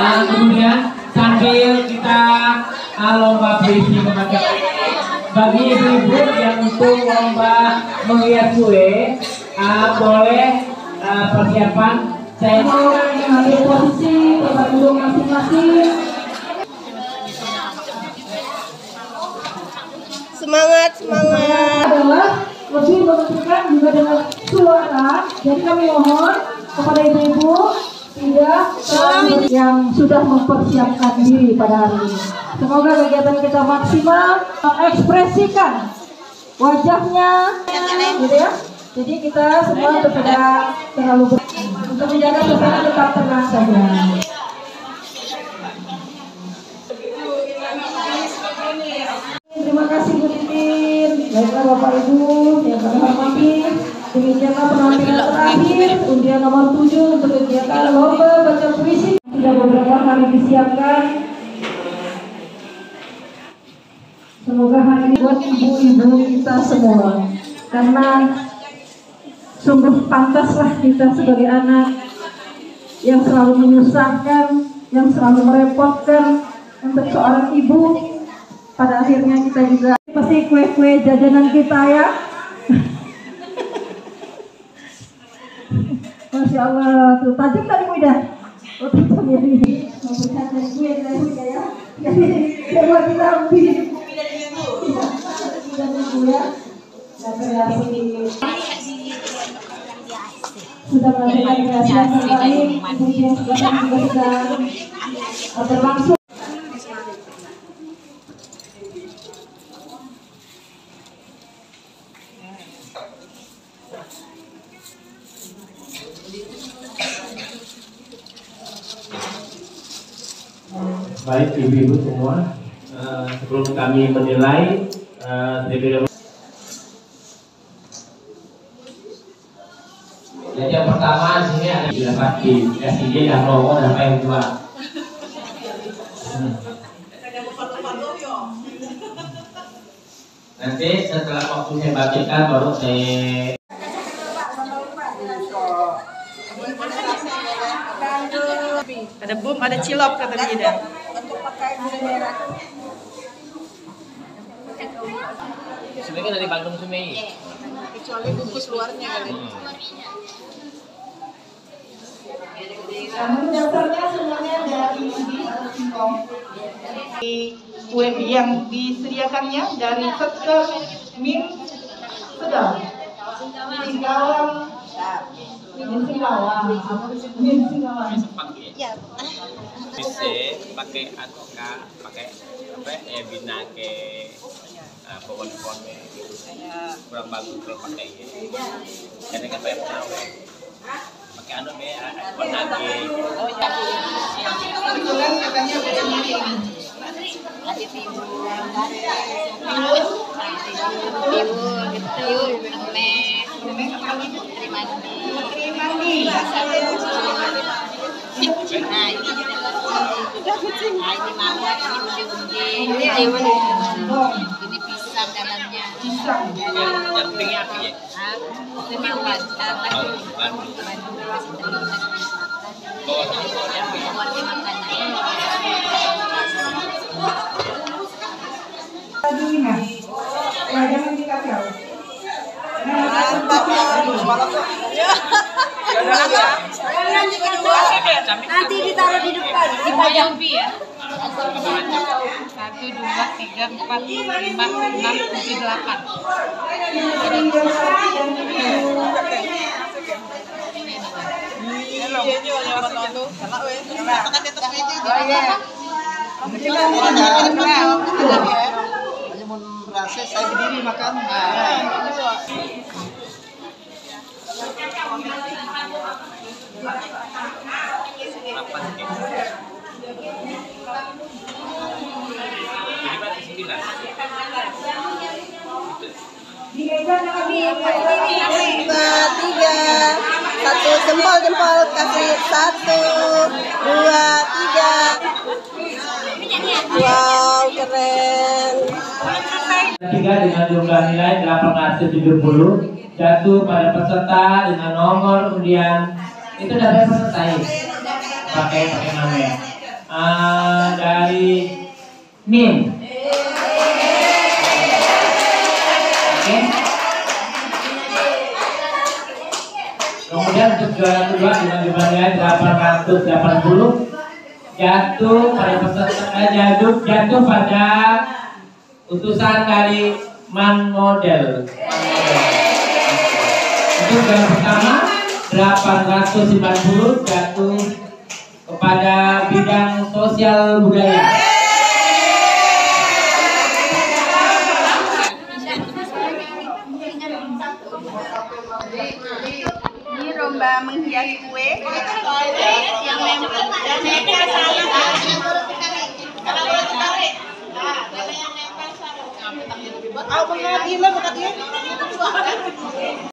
Uh, kemudian sambil kita uh, lomba berisi kemakan bagi ibu-ibu yang untuk lomba menghias kue uh, boleh uh, persiapan saya mau mengambil posisi tempat duduk masing-masing Semangat, semangat. adalah lebih menentukan juga dengan suara. Jadi kami mohon kepada ibu-ibu yang sudah mempersiapkan diri pada hari ini. Semoga kegiatan kita maksimal mengekspresikan wajahnya, gitu ya. Jadi kita semua tidak terlalu ber untuk menjaga suasana tetap tenang saja. Terima kasih Bu Titin, baiklah Bapak Ibu yang kami hormati. Demikianlah penampilan terakhir undian nomor 7 Semoga hari ini buat ibu-ibu kita semua karena sungguh pantaslah kita sebagai anak yang selalu menyusahkan, yang selalu merepotkan untuk seorang ibu pada akhirnya kita juga pasti kue-kue jajanan kita ya Masya Allah tuh tajam tadi mudah oh tajam ya ini memberikan kue dari ya jadi coba kita sudah? Melakukan terbaik sudah berlangsung Baik ibu-ibu semua, uh, sebelum kami menilai uh, Jadi yang pertama di sini ada sudah pasti SIJ dan logo dan apa yang dua. Hmm. Nanti setelah waktu saya bagikan baru saya Ada bom, ada cilok kata dia. sebenarnya dari Bandung Sumei. Kecuali bungkus luarnya kali. Dasarnya semuanya dari Kue yang disediakannya dari Setel Min Sedang. Singkawang. Min Singkawang. Min Singkawang. bisa pakai atoka pakai apa ya bina ke uh, pohon-pohon kurang bagus kalau pakai ini karena kan pakai lagi? mandi Mandi. nah ini nah ini ini yang ya? Dikacau. Mantap Nanti ditaruh di depan, dipajang. Satu, dua, tiga, empat, lima, enam, tujuh, delapan. saya berdiri makan. Jadi tiga. Satu jempol jempol kasih satu, dua, tiga. Wow, keren. Tiga dengan jumlah nilai 870 jatuh pada peserta dengan nomor undian itu dapat peserta ya? pakai pakai nama ya eh, dari Min. Oke. Kemudian untuk juara kedua dengan jumlahnya 880 jatuh pada peserta eh, jatuh jatuh pada utusan dari Man Model. Untuk yang pertama 890 jatuh kepada bidang sosial budaya. Dan sama. Kalau mengadil lah, mengadil.